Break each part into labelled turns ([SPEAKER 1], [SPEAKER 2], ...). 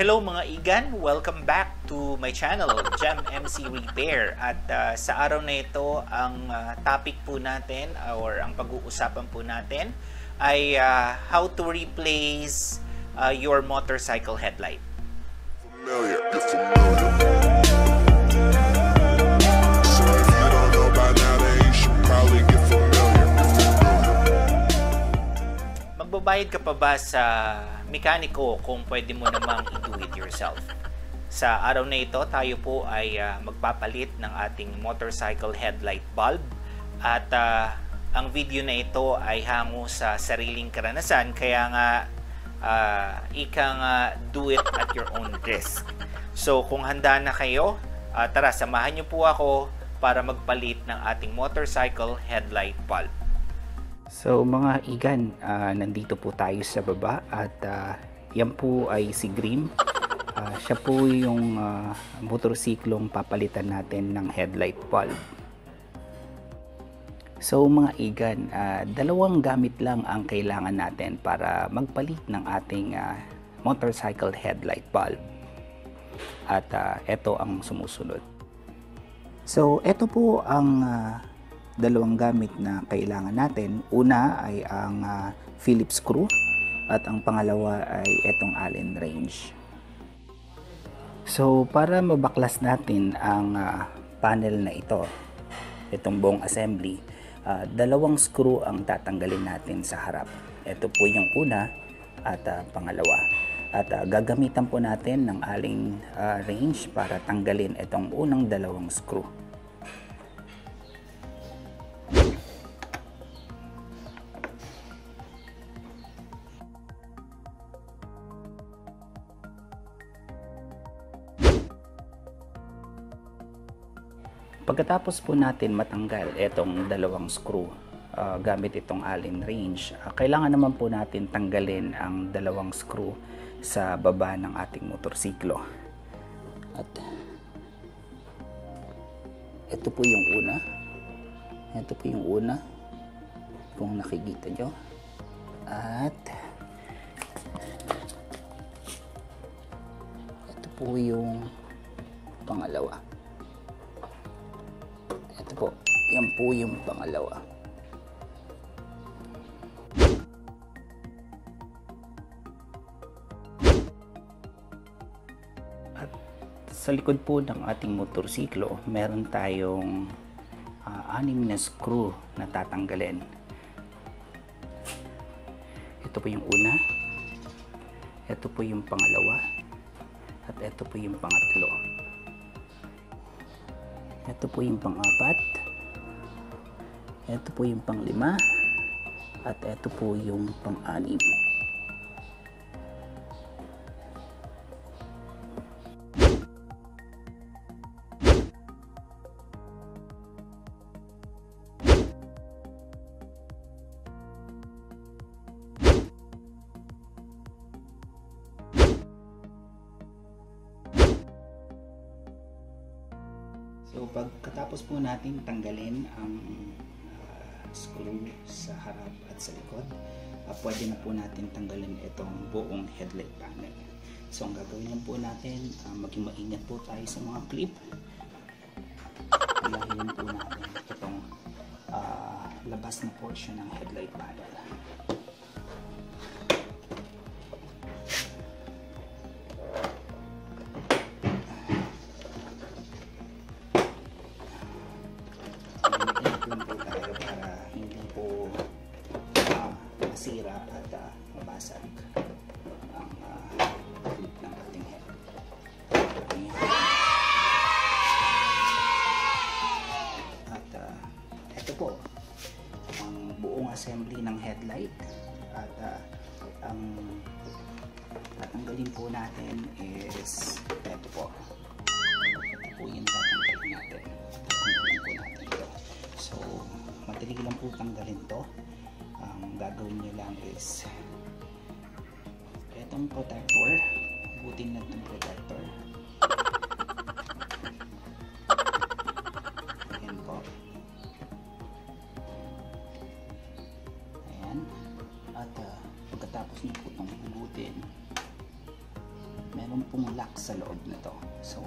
[SPEAKER 1] Hello mga igan! Welcome back to my channel, Gem MC Repair. At uh, sa araw na ito, ang uh, topic po natin or ang pag-uusapan po natin ay uh, how to replace uh, your motorcycle headlight.
[SPEAKER 2] familiar, familiar. Familiar.
[SPEAKER 1] Magbabayad ka pa ba sa mekaniko kung pwede mo namang i-do it yourself? Sa araw na ito, tayo po ay ah, magpapalit ng ating motorcycle headlight bulb at ah, ang video na ito ay hango sa sariling karanasan kaya nga ah, ika nga do it at your own risk. So kung handa na kayo, ah, tara samahan niyo po ako para magpalit ng ating motorcycle headlight bulb. So mga igan, ah, nandito po tayo sa baba at ah, yan po ay si Grim. Ah, siya po yung ah, motorsiklong papalitan natin ng headlight bulb. So mga igan, ah, dalawang gamit lang ang kailangan natin para magpalit ng ating ah, motorcycle headlight bulb. At ah, ito ang sumusunod. So, ito po ang ah, dalawang gamit na kailangan natin. Una ay ang ah, Phillips screw at ang pangalawa ay itong Allen wrench. So, para mabaklas natin ang ah, panel na ito, itong buong assembly, ah, dalawang screw ang tatanggalin natin sa harap. Ito po yung una at ah, pangalawa. At ah, gagamitan po natin ng aling ah, wrench para tanggalin itong unang dalawang screw. Pagkatapos po natin matanggal itong dalawang screw ah, gamit itong Allen wrench, ah, kailangan naman po natin tanggalin ang dalawang screw sa baba ng ating motorsiklo. At ito po yung una. Ito po yung una. Kung nakikita nyo. At ito po yung pangalawa. Yan po yung pangalawa. At sa likod po ng ating motorsiklo, meron tayong ah, anim na screw na tatanggalin. Ito po yung una. Ito po yung pangalawa. At ito po yung pangatlo. Ito po yung pang-apat. Ito po yung pang-lima. At ito po yung pang-anim. So pagkatapos po natin tanggalin ang screw sa harap at sa likod, ah, pwede na po natin tanggalin itong buong headlight panel. So ang gagawin lang po natin, ah, maging maingat po tayo sa mga clip. Ilahilin po natin itong ah, labas na portion ng headlight panel. Masira at ah, mabasag ang clip ng ating head. At ah, ito po ang buong assembly ng headlight at ah, ang tatanggalin po natin is gagawin nyo lang is itong protector butin na itong protector ayan po ayan at ah, pagkatapos nyo po itong hugutin meron pong lock sa loob na to. So,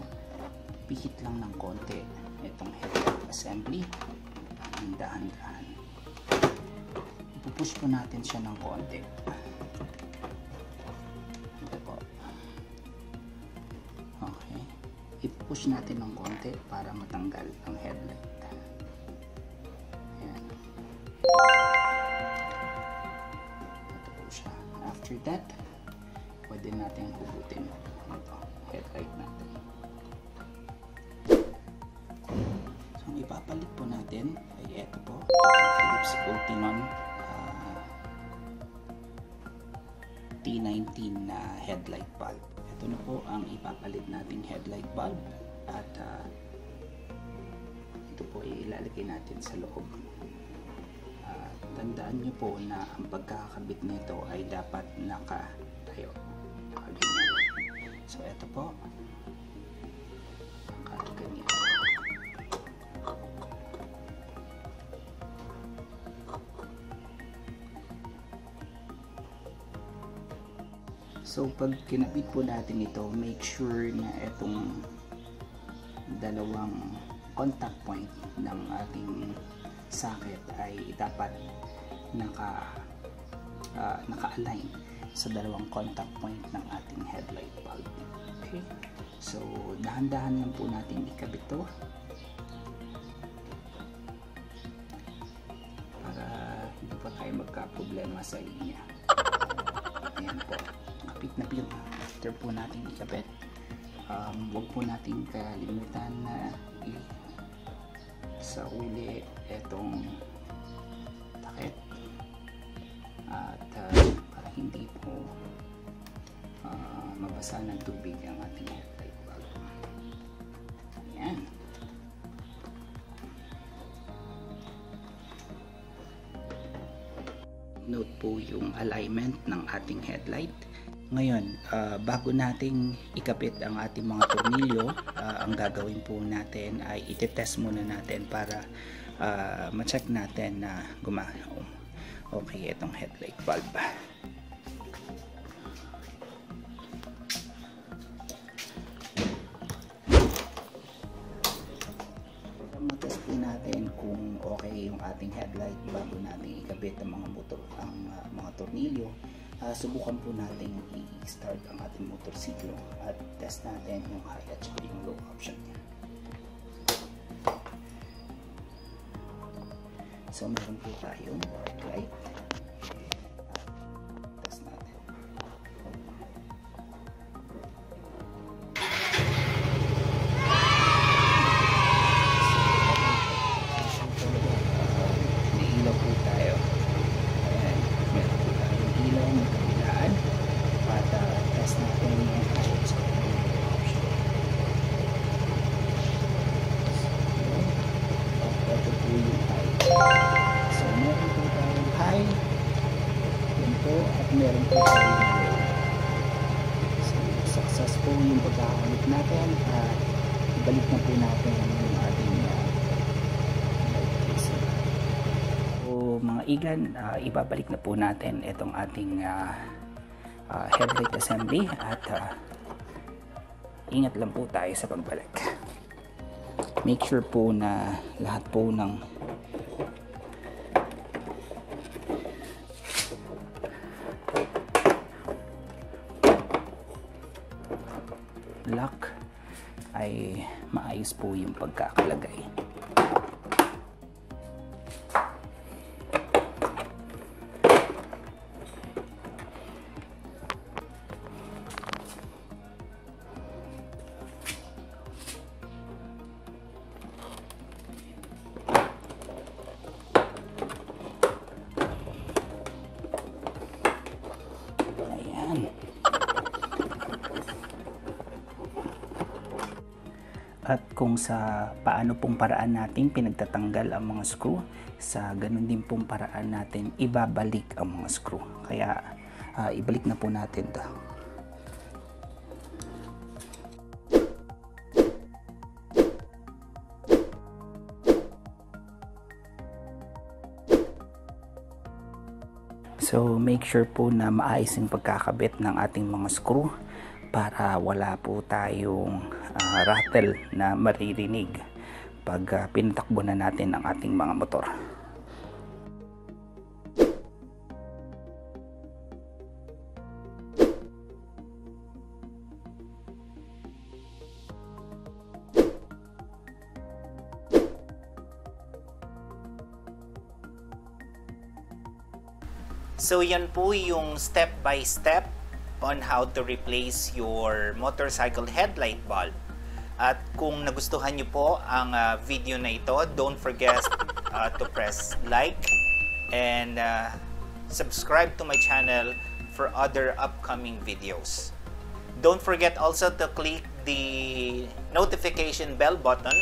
[SPEAKER 1] pihit lang ng konti itong headlight assembly. Dahan-dahan. Ipupush po natin siya ng konti. Okay. Ipupush natin ng konti para matanggal ang headlight. Ayan. Ito po siya. After that, pwede natin hugutin ito, headlight natin. So, ang ipapalit po natin ay ito po, Philips Ultinon T19 na headlight bulb. Ito na po ang ipapalit nating headlight bulb at ah, ito po ay ilalagay natin sa loob. At tandaan nyo po na ang pagkakabit nito ay dapat nakatayo. Nakaganyan. So, ito po. So, pag kinabit po natin ito, make sure na itong dalawang contact point ng ating socket ay dapat naka uh, naka-align sa dalawang contact point ng ating headlight bulb. Okay? So, dahan-dahan lang po natin ikabit to para hindi pa tayo magka-problema sa linya. Ayan po. Kapit na pila. After po natin ikabit, um, huwag po natin kalimutan na i- sa uli itong takip at uh, para hindi po uh, mabasa ng tubig ang ating headlight bulb. Ayan. Note po yung alignment ng ating headlight. Ngayon, ah, bago nating ikapit ang ating mga tornilyo, ah, ang gagawin po natin ay itetest muna natin para ah, ma-check natin na gumana. Okay, itong headlight bulb. matest po natin kung okay yung ating headlight bago natin ikabit ang mga motor ang uh, mga tornilyo uh, subukan po natin i-start ang ating motorsiklo at test natin yung high at yung low option niya. So meron po tayong light meron po tayong so successful yung pagkakalit natin at ibalik na po natin yung ating uh, So mga igan, ah, ibabalik na po natin itong ating ah, ah, headlight assembly at ah, ingat lang po tayo sa pagbalik. Make sure po na lahat po ng maayos po yung pagkakalagay. At kung sa paano pong paraan natin pinagtatanggal ang mga screw, sa ganun din pong paraan natin ibabalik ang mga screw. Kaya ah, ibalik na po natin to. So make sure po na maayos yung pagkakabit ng ating mga screw para wala po tayong ah, rattle na maririnig pag ah, pinatakbo na natin ang ating mga motor.
[SPEAKER 3] So yan po yung step by step on how to replace your motorcycle headlight bulb. At kung nagustuhan niyo po ang ah, video na ito, don't forget ah, to press like and ah, subscribe to my channel for other upcoming videos. Don't forget also to click the notification bell button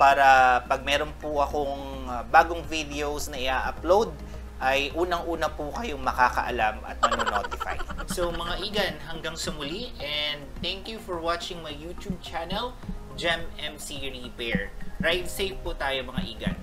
[SPEAKER 3] para pag meron po akong bagong videos na i-upload ay unang-una po kayong makakaalam at manonotify. So mga igan, hanggang sumuli and thank you for watching my YouTube channel, Gem MC Repair. Ride safe po tayo mga igan.